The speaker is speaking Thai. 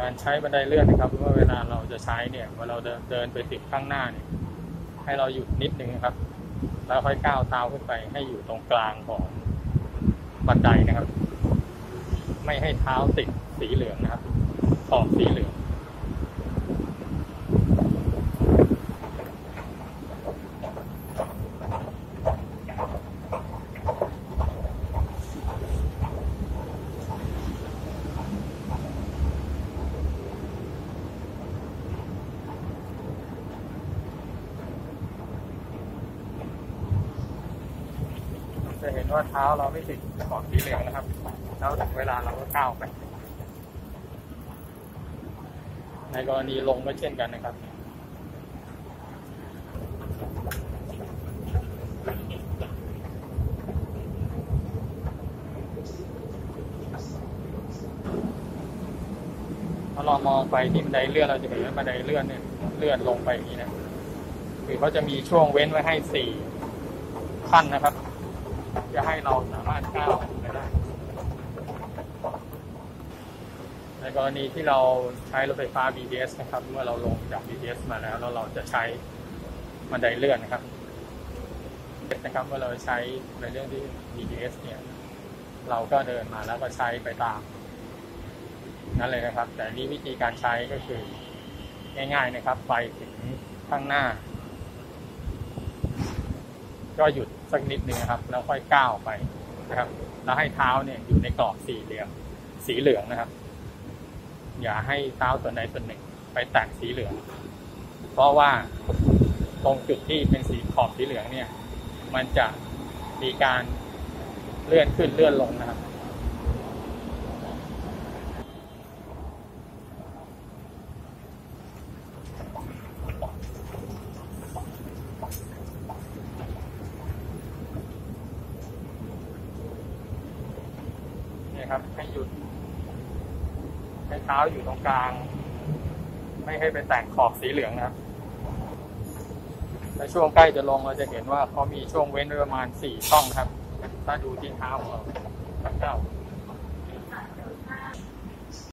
การใช้บันไดเลื่อนนะครับว่าเวลาเราจะใช้เนี่ยเวลาเราเดินเดินไปติดข้างหน้าเนี่ยให้เราหยุดนิดนึงนะครับ แล้วค่อยก้าวเท้าขึ้นไป ให้อยู่ตรงกลางของบันไดนะครับ ไม่ให้เท้าติดสีเหลืองนะครับขอบสีเหลือง จะเห็นว่าเท้าเราไม่ติดขอบสีเหลืองนะครับ แล้วถึงเวลาเราก็ก้าวไป ในกรณีลงก็เช่นกันนะครับพอเรามองไปที่บันไดเลื่อนเราจะเห็นว่าบันไดเลื่อนเนี่ยเลื่อนลงไปอย่างนี้นะคือเขาจะมีช่วงเว้นไว้ให้สี่ขั้นนะครับ จะให้เราสามารถก้าวไปได้ ในกรณีที่เราใช้รถไฟฟ้า BTS นะครับ เมื่อเราลงจาก BTS มาแล้วแล้วเราจะใช้บันไดเลื่อนนะครับนะครับเมื่อเราใช้ในเรื่องที่ BTS เนี่ย เราก็เดินมาแล้วก็ใช้ไปตาม นั่นเลยนะครับ แต่นี้วิธีการใช้ก็คือ ง่าย ๆนะครับ ไปถึงข้างหน้า ก็หยุดสักนิดนึงนะครับ แล้วค่อยก้าวไปนะครับ แล้วให้เท้าเนี่ยอยู่ในกรอบสี่เหลี่ยมสีเหลืองนะครับ อย่าให้เท้าส่วนใดส่วนหนึ่งไปแตะสีเหลือง เพราะว่าตรงจุดที่เป็นสีขอบสีเหลืองเนี่ย มันจะมีการเลื่อนขึ้นเลื่อนลงนะครับ นี่ครับ ให้หยุด ให้เท้าอยู่ตรงกลาง ไม่ให้ไปแตะขอบสีเหลืองนะครับในช่วงใกล้จะลงเราจะเห็นว่าเขามีช่วงเว้นไว้ประมาณสี่ช่องครับ ถ้าดูที่เท้าของเราเก้า